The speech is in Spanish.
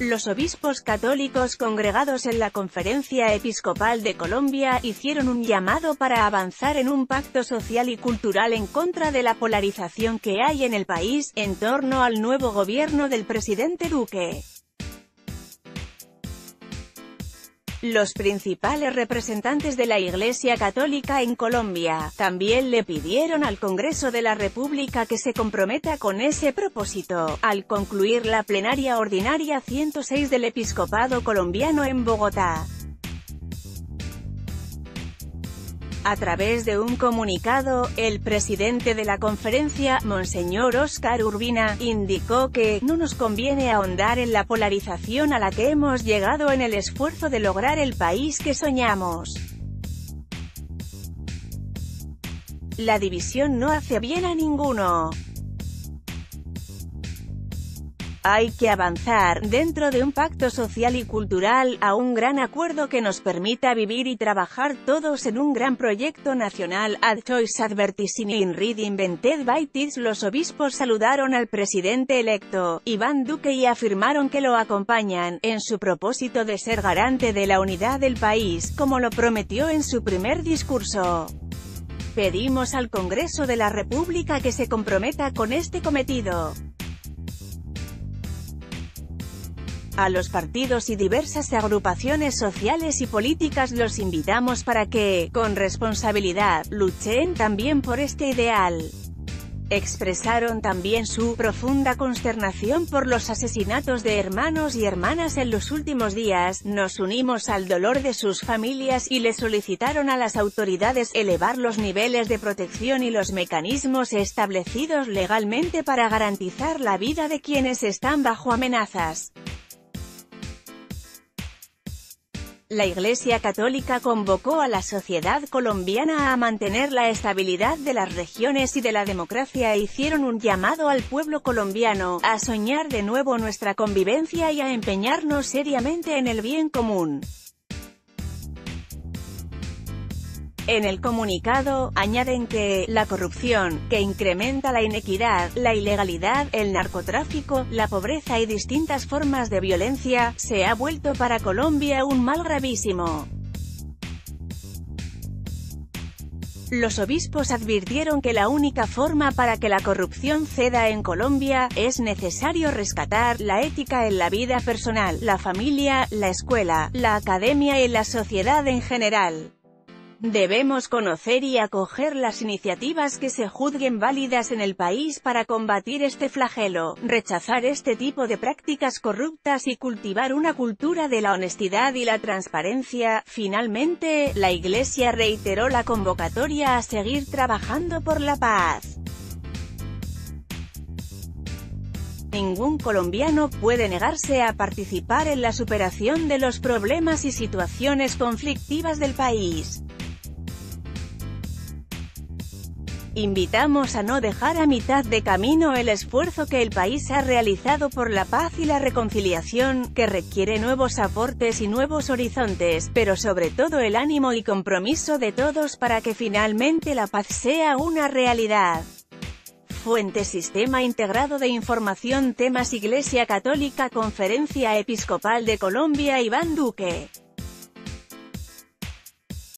Los obispos católicos congregados en la Conferencia Episcopal de Colombia hicieron un llamado para avanzar en un pacto social y cultural en contra de la polarización que hay en el país, en torno al nuevo gobierno del presidente Duque. Los principales representantes de la Iglesia Católica en Colombia, también le pidieron al Congreso de la República que se comprometa con ese propósito, al concluir la plenaria ordinaria 106 del Episcopado colombiano en Bogotá. A través de un comunicado, el presidente de la conferencia, Monseñor Oscar Urbina, indicó que «no nos conviene ahondar en la polarización a la que hemos llegado en el esfuerzo de lograr el país que soñamos». La división no hace bien a ninguno. Hay que avanzar, dentro de un pacto social y cultural, a un gran acuerdo que nos permita vivir y trabajar todos en un gran proyecto nacional. Ad choice advertising in read invented by Los obispos saludaron al presidente electo, Iván Duque y afirmaron que lo acompañan, en su propósito de ser garante de la unidad del país, como lo prometió en su primer discurso. Pedimos al Congreso de la República que se comprometa con este cometido. A los partidos y diversas agrupaciones sociales y políticas los invitamos para que, con responsabilidad, luchen también por este ideal. Expresaron también su profunda consternación por los asesinatos de hermanos y hermanas en los últimos días, nos unimos al dolor de sus familias y le solicitaron a las autoridades elevar los niveles de protección y los mecanismos establecidos legalmente para garantizar la vida de quienes están bajo amenazas. La Iglesia Católica convocó a la sociedad colombiana a mantener la estabilidad de las regiones y de la democracia e hicieron un llamado al pueblo colombiano, a soñar de nuevo nuestra convivencia y a empeñarnos seriamente en el bien común. En el comunicado, añaden que, la corrupción, que incrementa la inequidad, la ilegalidad, el narcotráfico, la pobreza y distintas formas de violencia, se ha vuelto para Colombia un mal gravísimo. Los obispos advirtieron que la única forma para que la corrupción ceda en Colombia, es necesario rescatar la ética en la vida personal, la familia, la escuela, la academia y la sociedad en general. Debemos conocer y acoger las iniciativas que se juzguen válidas en el país para combatir este flagelo, rechazar este tipo de prácticas corruptas y cultivar una cultura de la honestidad y la transparencia. Finalmente, la Iglesia reiteró la convocatoria a seguir trabajando por la paz. Ningún colombiano puede negarse a participar en la superación de los problemas y situaciones conflictivas del país. Invitamos a no dejar a mitad de camino el esfuerzo que el país ha realizado por la paz y la reconciliación, que requiere nuevos aportes y nuevos horizontes, pero sobre todo el ánimo y compromiso de todos para que finalmente la paz sea una realidad. Fuente Sistema Integrado de Información Temas Iglesia Católica Conferencia Episcopal de Colombia Iván Duque